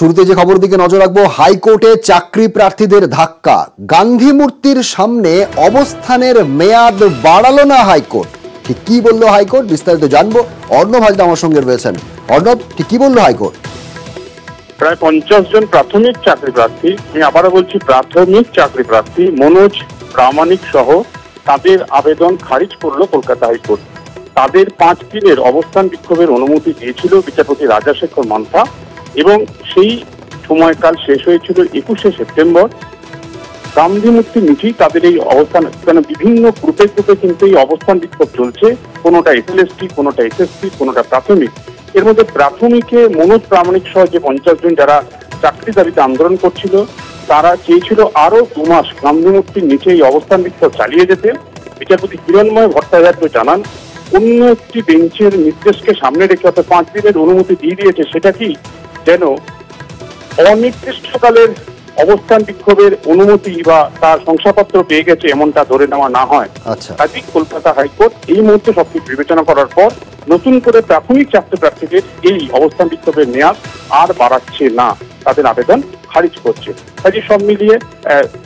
শুরুতে যে খবর দিকে নজর রাখব, হাইকোর্টে চাকরি প্রার্থীদের ধাক্কা। গান্ধী মূর্তির সামনে অবস্থানের মেয়াদ বাড়ালো না হাইকোর্ট। ঠিক কি বলল হাইকোর্ট? বিস্তারিত জানব। অর্ণব হাজরা আমার সঙ্গে রয়েছেন। অর্ণব, ঠিক কি বলল হাইকোর্ট? প্রায় পঞ্চাশ জন প্রাথমিক চাকরি প্রার্থী, আমি আবারও বলছি প্রাথমিক চাকরি প্রার্থী মনোজ প্রামাণিক সহ তাদের আবেদন খারিজ করল কলকাতা হাইকোর্ট। তাদের পাঁচ দিনের অবস্থান বিক্ষোভের অনুমতি দিয়েছিল বিচারপতি রাজাশেখর মান্থা। সেই সময়কাল শেষ হয়েছিল একুশে সেপ্টেম্বর। গান্ধী মূর্তির নিচেই তাদের এই অবস্থান, কেন বিভিন্ন গ্রুপে গ্রুপে কিন্তু এই অবস্থান বিক্ষোভ চলছে। কোনোটা এসএলএসটি কোনোটা এসএসসি কোনোটা প্রাথমিক। এর মধ্যে প্রাথমিকে মনোজ প্রামাণিক সহ যে পঞ্চাশ জন যারা চাকরি দাবিতে আন্দোলন করছিল, তারা চেয়েছিল আরও দু মাস গান্ধী মূর্তির নিচে এই অবস্থান বিক্ষোভ চালিয়ে যেতে। বিচারপতি হিরণময় ভট্টাচার্য জানান, অন্য একটি বেঞ্চের নির্দেশকে সামনে রেখে অর্থাৎ পাঁচ দিনের অনুমতি দিয়ে দিয়েছে, সেটা কি? যেন অনির্দিষ্টকালের অবস্থান বিক্ষোভের অনুমতি বা তার শংসাপত্র পেয়ে গেছে এমনটা ধরে নেওয়া না হয়। আচ্ছা। কাজী কলকাতা হাইকোর্ট এই মুহূর্তে সবকিছু বিবেচনা করার পর নতুন করে প্রাথমিক চাকরি প্রার্থীদের এই অবস্থান বিক্ষোভের মেয়াদ আর বাড়াচ্ছে না। তাদের আবেদন খারিজ করছে। কাজে সব মিলিয়ে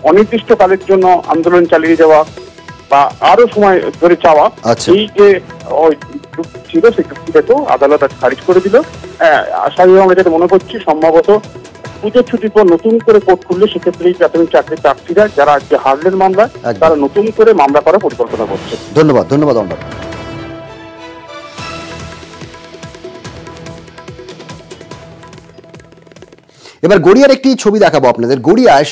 অনির্দিষ্টকালের জন্য আন্দোলন চালিয়ে যাওয়া বা আরও সময় ধরে চাওয়া আচ্ছা। এই যে ছিল সেই যুক্তিটাকেও আদালত আজ খারিজ করে দিল। স্বাভাবিক আমরা যেটা মনে করছি সম্ভবত পুজোর ছুটির পর নতুন করে কোর্ট খুললে সেক্ষেত্রে এই প্রাথমিক চাকরি প্রার্থীরা যারা আজকে হারলেন মামলা তারা নতুন করে মামলা করার পরিকল্পনা করছে। ধন্যবাদ ধন্যবাদ অর্ণব এবার গড়িয়ার একটি ছবি দেখাবো আপনাদের। গড়িয়ায়